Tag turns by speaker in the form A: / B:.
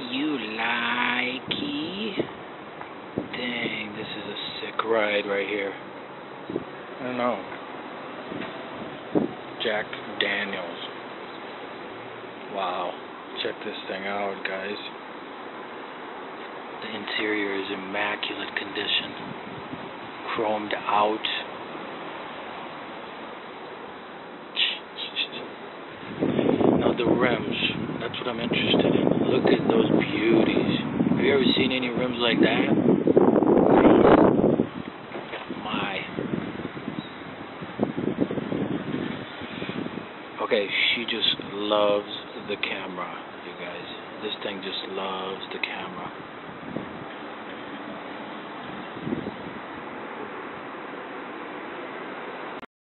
A: You likey. Dang, this is a sick ride right here. I don't know. Jack Daniels. Wow. Check this thing out, guys. The interior is immaculate condition. Chromed out. Now the rims. That's what I'm interested in. Look at those beauties. Have you ever seen any rims like that? My. Okay, she just loves the camera, you guys. This thing just loves the camera.